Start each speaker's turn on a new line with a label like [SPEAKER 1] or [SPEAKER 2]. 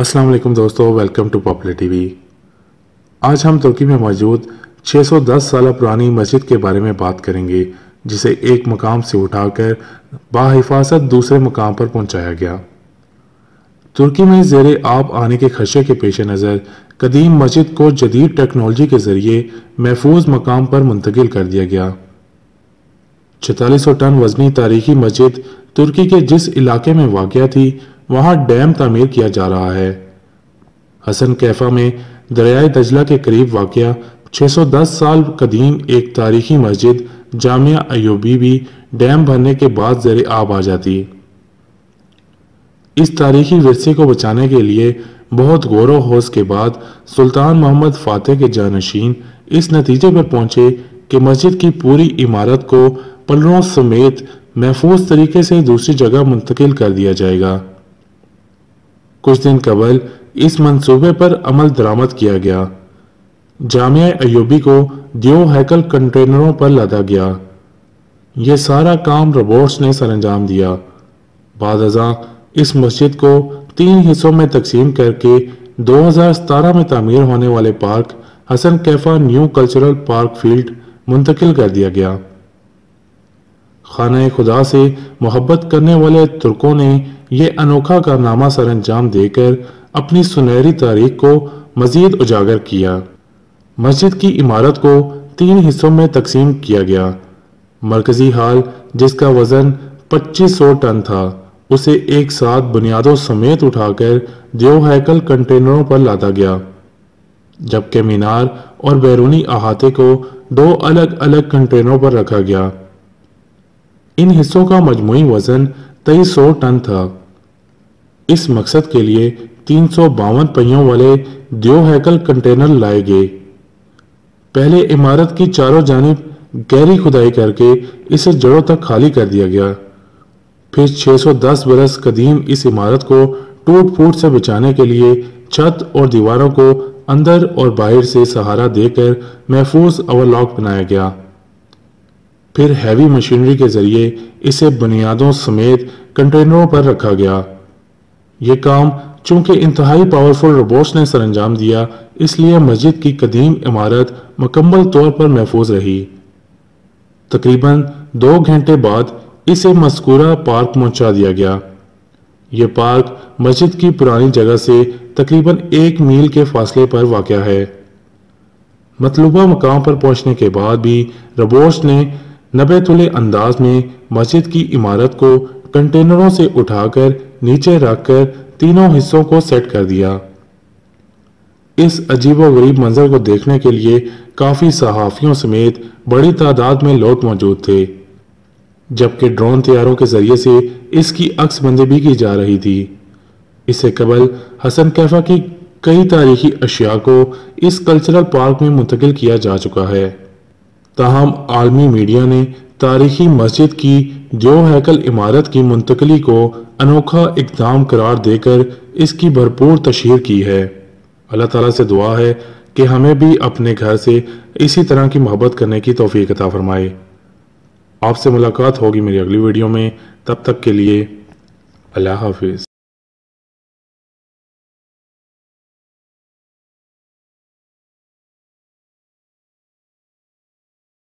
[SPEAKER 1] السلام علیکم دوستو welcome to popular T V آج ہم ترکی میں موجود 610 سالہ پرانی مسجد کے بارے میں بات کریں گے، جسے ایک مقام سے اٹھا کر باحفاظت دوسرے مقام پر پہنچایا گیا۔ ترکی میں زیر آب آنے کے خدشے کے پیش نظر قدیم مسجد کو جدید ٹیکنالوجی کے ذریعے محفوظ مقام پر منتقل کر دیا گیا۔ چھتالیس سو ٹن وزنی تاریخی مسجد ترکی کے جس علاقے میں واقع تھی وہاں ڈیم تعمیر کیا جا رہا ہے۔ حسن کیفہ میں دریائے دجلہ کے قریب واقع 610 سال قدیم ایک تاریخی مسجد جامعہ ایوبی بھی ڈیم بھرنے کے بعد زیر آب آ جاتی۔ اس تاریخی ورثے کو بچانے کے لیے بہت غور و حوص کے بعد سلطان محمد فاتح کے جانشین اس نتیجے پر پہنچے کہ مسجد کی پوری عمارت کو پلروں سمیت محفوظ طریقے سے دوسری جگہ منتقل کر دیا جائے گا۔ کچھ دن قبل اس منصوبے پر عمل درامت کیا گیا۔ جامعہ ایوبی کو دیو ہیکل کنٹینروں پر لدا گیا۔ یہ سارا کام روبوٹس نے سر انجام دیا۔ بعد ازاں اس مسجد کو تین حصوں میں تقسیم کر کے دو ہزار ستارہ میں تعمیر ہونے والے park Hasankeyf new cultural park field منتقل کر دیا گیا۔ خانہ خدا سے محبت کرنے والے ترکوں نے یہ انوکھا کارنامہ سر انجام دے کر اپنی سنہری تاریخ کو مزید اجاگر کیا۔ مسجد کی عمارت کو تین حصوں میں تقسیم کیا گیا۔ مرکزی حال، جس کا وزن پچیس سو ٹن تھا، اسے ایک ساتھ بنیادوں سمیت اٹھا کر دیو ہیکل کنٹینروں پر لادا گیا۔ جبکہ مینار اور بیرونی احاطے کو دو الگ الگ کنٹینروں پر رکھا گیا۔ ان حصوں کا مجموعی وزن تیئیس سو ٹن تھا۔ اس مقصد کے لیے تین سو باون پہیوں والے دیو ہیکل کنٹینر لائے گئے۔ پہلے عمارت کی چاروں جانب گہری کھدائی کر کے اسے جڑوں تک خالی کر دیا گیا۔ پھر چھ سو دس برس قدیم اس عمارت کو ٹوٹ پھوٹ سے بچانے کے لیے چھت اور دیواروں کو اندر اور باہر سے سہارا دے کر محفوظ اوور لاک بنایا گیا۔ پھر ہیوی مشینری کے ذریعے اسے بنیادوں سمیت کنٹینروں پر رکھا گیا۔ یہ کام چونکہ انتہائی پاورفل روبوٹس نے سر انجام دیا، اس لیے مسجد کی قدیم عمارت مکمل طور پر محفوظ رہی۔ تقریباً دو گھنٹے بعد اسے مذکورہ پارک پہنچا دیا گیا۔ یہ پارک مسجد کی پرانی جگہ سے تقریباً ایک میل کے فاصلے پر واقع ہے۔ مطلوبہ مقام پر پہنچنے کے بعد بھی روبوٹس نے نبے تلے انداز میں مسجد کی عمارت کو کنٹینروں سے اٹھا کر نیچے رکھ کر تینوں حصوں کو سیٹ کر دیا۔ اس عجیب و غریب منظر کو دیکھنے کے لیے کافی صحافیوں سمیت بڑی تعداد میں لوگ موجود تھے۔ جبکہ ڈرون تیاروں کے ذریعے سے اس کی عکس بندی بھی کی جا رہی تھی۔ اس سے قبل حسن کیفہ کی کئی تاریخی اشیاء کو اس کلچرل پارک میں منتقل کیا جا چکا ہے۔ تاہم عالمی میڈیا نے تاریخی مسجد کی جو ہیکل عمارت کی منتقلی کو انوکھا اقدام قرار دے کر اس کی بھرپور تشہیر کی ہے۔ اللہ تعالیٰ سے دعا ہے کہ ہمیں بھی اپنے گھر سے اسی طرح کی محبت کرنے کی توفیق عطا فرمائے۔ آپ سے ملاقات ہوگی میری اگلی ویڈیو میں۔ تب تک کے لیے اللہ حافظ۔